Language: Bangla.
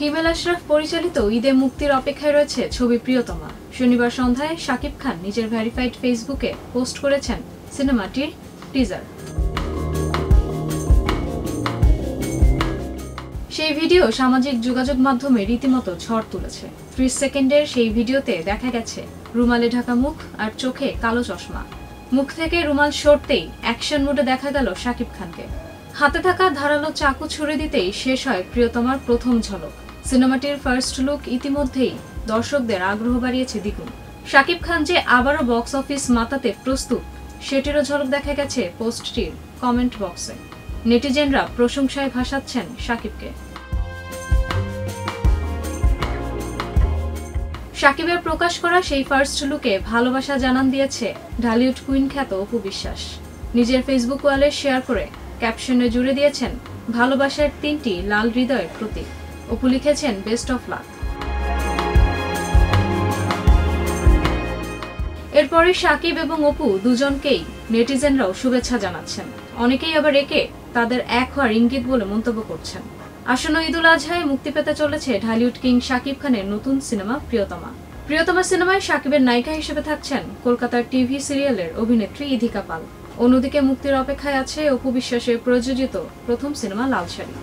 হিমেল আশরাফ পরিচালিত ঈদে মুক্তির অপেক্ষায় রয়েছে ছবি প্রিয়তমা। শনিবার সন্ধ্যায় শাকিব খান নিজের ভেরিফাইড ফেসবুকে পোস্ট করেছেন সিনেমাটির টিজার। সেই ভিডিও সামাজিক যোগাযোগ মাধ্যমে রীতিমতো ঝড় তুলেছে। ত্রিশ সেকেন্ডের সেই ভিডিওতে দেখা গেছে রুমালে ঢাকা মুখ আর চোখে কালো চশমা। মুখ থেকে রুমাল সরতেই অ্যাকশন মোডে দেখা গেল শাকিব খানকে। হাতে থাকা ধারালো চাকু ছুড়ে দিতেই শেষ হয় প্রিয়তমার প্রথম ঝলক। সিনেমাটির ফার্স্ট লুক ইতিমধ্যেই দর্শকদের আগ্রহ বাড়িয়েছে দ্বিগুণ। শাকিব খান যে আবারও বক্স অফিস মাতাতে প্রস্তুত, সেটিরও ঝলক দেখা গেছে পোস্টটির কমেন্ট বক্সে। নেটিজেনরা প্রশংসায় ভাসাচ্ছেন শাকিবকে। সাকিবের প্রকাশ করা সেই ফার্স্ট লুকে ভালোবাসা জানান দিয়েছে ঢালিউড কুইন খ্যাত অপু বিশ্বাস। নিজের ফেসবুক ওয়ালে শেয়ার করে ক্যাপশনে জুড়ে দিয়েছেন ভালোবাসার তিনটি লাল হৃদয়ের প্রতীক। অপু লিখেছেন বেস্ট অফ লাক এরপরে সাকিব এবং অপু দুজনকেই নেটিজেনরাও শুভেচ্ছা জানাচ্ছেন। অনেকেই আবার একে তাদের এক হওয়ার ইঙ্গিত বলে মন্তব্য করছেন। আসন্ন ঈদুল আজহায় মুক্তি পেতে চলেছে ঢালিউড কিং শাকিব খানের নতুন সিনেমা প্রিয়তমা। প্রিয়তমা সিনেমায় শাকিবের নায়িকা হিসেবে থাকছেন কলকাতার টিভি সিরিয়ালের অভিনেত্রী ইধিকা পাল। অন্যদিকে মুক্তির অপেক্ষায় আছে অপু বিশ্বাসের প্রযোজিত প্রথম সিনেমা লাল শাড়ি